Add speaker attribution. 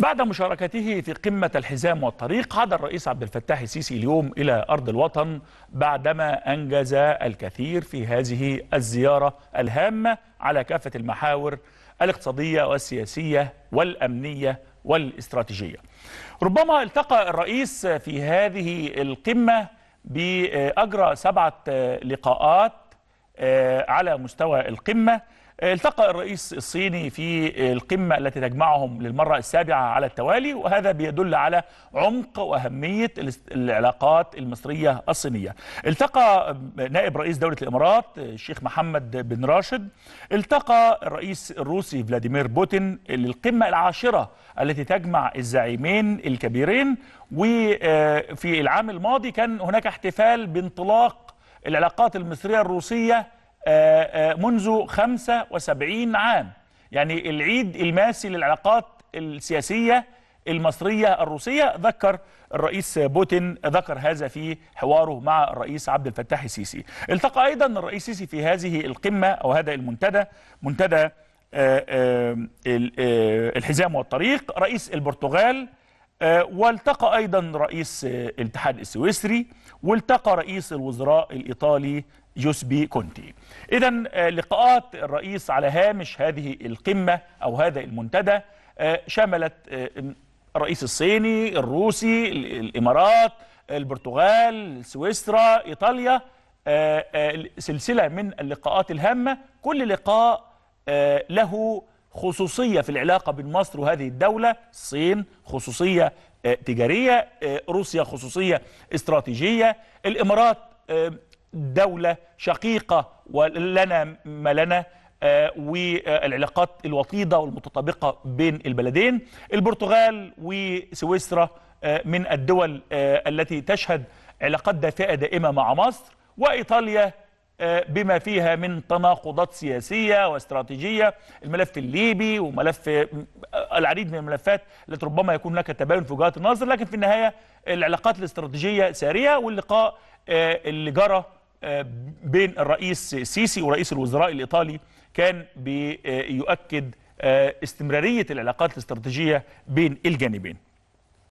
Speaker 1: بعد مشاركته في قمة الحزام والطريق عاد الرئيس عبد الفتاح السيسي اليوم إلى أرض الوطن بعدما أنجز الكثير في هذه الزيارة الهامة على كافة المحاور الاقتصادية والسياسية والأمنية والاستراتيجية. ربما التقى الرئيس في هذه القمة بأجرى سبعة لقاءات على مستوى القمة. التقى الرئيس الصيني في القمة التي تجمعهم للمرة السابعة على التوالي وهذا بيدل على عمق وأهمية العلاقات المصرية الصينية. التقى نائب رئيس دولة الإمارات الشيخ محمد بن راشد. التقى الرئيس الروسي فلاديمير بوتين للقمة العاشرة التي تجمع الزعيمين الكبيرين. وفي العام الماضي كان هناك احتفال بانطلاق العلاقات المصرية الروسية منذ 75 عام. يعني العيد الماسي للعلاقات السياسية المصرية الروسية ذكر الرئيس بوتين ذكر هذا في حواره مع الرئيس عبد الفتاح السيسي. التقى أيضا الرئيس السيسي في هذه القمة أو هذا المنتدى منتدى الحزام والطريق رئيس البرتغال والتقى أيضا رئيس الاتحاد السويسري والتقى رئيس الوزراء الإيطالي جوسبي كونتي. إذا لقاءات الرئيس على هامش هذه القمة أو هذا المنتدى شملت الرئيس الصيني الروسي الإمارات البرتغال سويسرا إيطاليا سلسلة من اللقاءات الهامة. كل لقاء له خصوصية في العلاقة بين مصر وهذه الدولة الصين خصوصية تجارية روسيا خصوصية استراتيجية الإمارات دولة شقيقة ولنا ما لنا والعلاقات الوطيدة والمتطابقة بين البلدين البرتغال وسويسرا من الدول التي تشهد علاقات دافئة دائمة مع مصر وإيطاليا بما فيها من تناقضات سياسية واستراتيجية الملف الليبي وملف العديد من الملفات التي ربما يكون هناك تباين في وجهات النظر لكن في النهاية العلاقات الاستراتيجية سارية واللقاء اللي جرى بين الرئيس السيسي ورئيس الوزراء الإيطالي كان بيؤكد استمرارية العلاقات الاستراتيجية بين الجانبين.